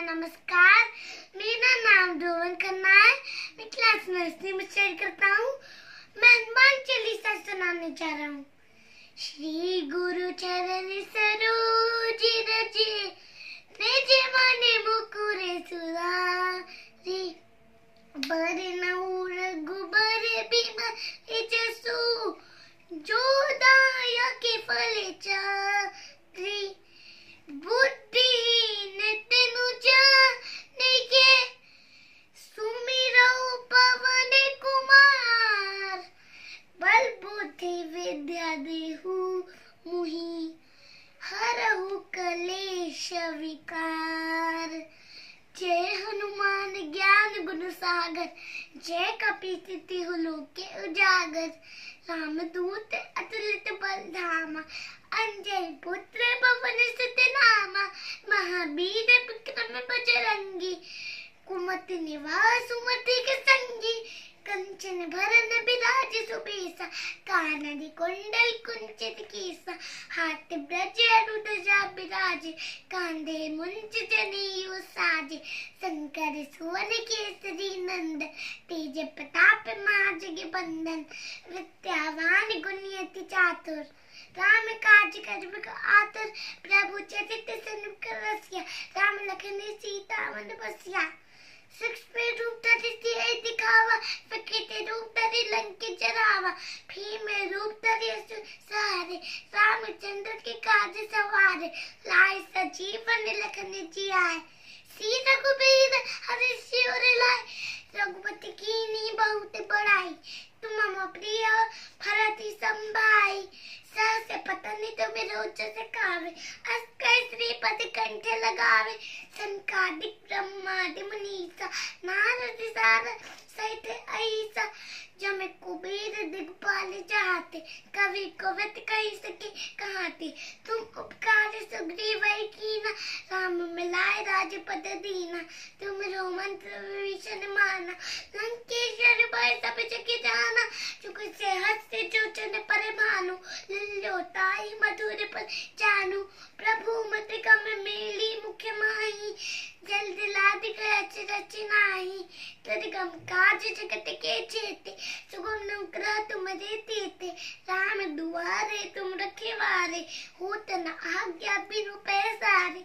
नमस्कार। मेरा नाम ध्रुवन खन्ना है मैं क्लास नर्सरी में स्टडी करता हूँ। मैं हनुमान चालीसा सुनाने जा रहा हूँ। श्री गुरु चरण सरोज रजे। निज मन मुकुरे सुधारी। बर नऊर गुबर बिम जसु। जो दायक फल चारी ज्ञान सागर जय कपीति लोके उजागर। राम दूत अतुलित बल धामा अंजय पुत्र पवन कानन कुंडल कुंचित केसा, हाथ ब्रज अरुदजा बिराज कांधे मुंज जनेऊ साजे, शंकर सुवन केसरी नंद, तेज प्रताप माजग बंदन विद्यावान गुणयति चातुर, राम काज कर्म आतुर, प्रभु चरित सनुक रसिया, राम लखन सीता मन बसिया। सूक्ष्म रूप धरि दिखावा विकट रूप धरि लंक जरावा भीम रूप धरि सहारे रामचंद्र के काज सवारे। लाए सजीवन लखन जियाए। सी रघुबीर हरि सिर लाए। रघुपति कीनी बहुत बड़ाई प्रिय भरति संभाई। सहस पतनि तुम रोच से कावे। अस्कर श्रीपति कंठ लगावे। संकादिक ब्रह्मादि मुनीसा, नारद सार सहित ऐसा। जब कुबेर दिगपाल चाहते, कवि कवत कही सके कहाते। तुम उपकार सुग्रीव कीना, राम मिलाए राजपद दीना। तुम रो मंत्र विभीषण माना। हस्त चोचन पर भानु लिलोताई मधुर पर जानू। प्रभु मत कम मेली मुख्य माही जल्द लाद रच रच नाही तदगम काज जगत के चेते सुगम अनुग्रह तुम देते राम दुआरे तुम रखेवारे होत न आज्ञा बिनु पैसारे।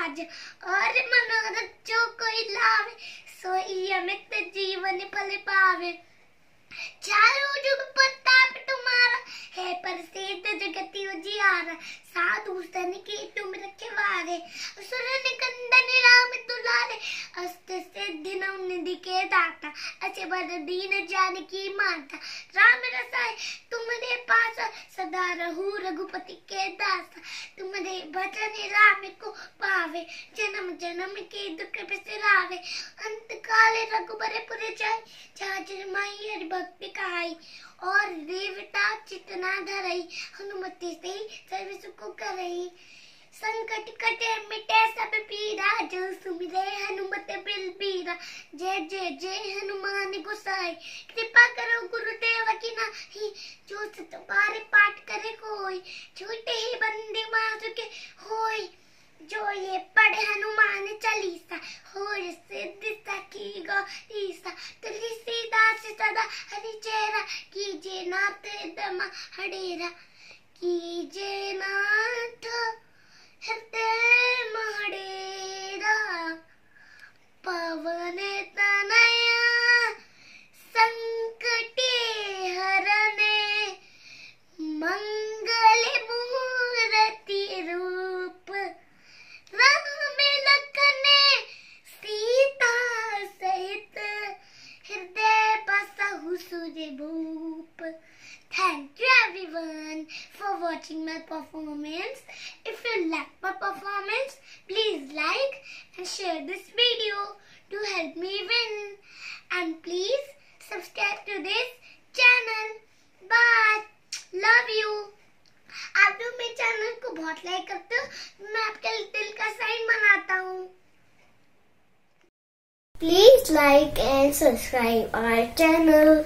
साज और मनोरथ जो कोई लावे, सोई अमित जीवन फल पावे। चारों जुग प्रताप तुम्हारा है, पर जगति तुम रखवारे असुर निकंदन राम दुलारे, अस्त सिद्धि निधि के दाता अच्छे बड़ दीन जान की माता। राम रसाय तुम्हारे पास सदा रहू रघुपति के दास तुम्हारे भजन राम को पावे, जन्म जन्म के दुख बिसरावे। अंत काले रघुबर पुर जाय जाजर माई हरि भक्ति खाई और देवता चितना धरई, हनुमति से सर्व सुख करई। संकट कटे मिटे सब पीरा जो सुमिरे हनुमत बिल बीरा जय जय जय हनुमान गोसाई, कृपा करो गुरुदेव की नाही जो तुम्हारे पाठ करे कोई छोटे ही बंदे मार के होई जो ये पढ़े हनुमान चालीसा होर सिद्ध सखी गो ईसा तुलसीदास सदा हरि चेरा कीजे नाथ दम हडेरा कीजे नाथ हृदय महडेरा पवन तनया संकटे हरने मंगल मूर्ति रूप राम लखने सीता सहित, हृदय बसहु सुर भूप thank you everyone for watching my performance. If you like my performance, please like and share this video to help me win. And please subscribe to this channel. Bye. Love you. आप लोग मेरे channel को बहुत like करते हो मैं आपके दिल का साइन बनाता हूँ Please like and subscribe our channel.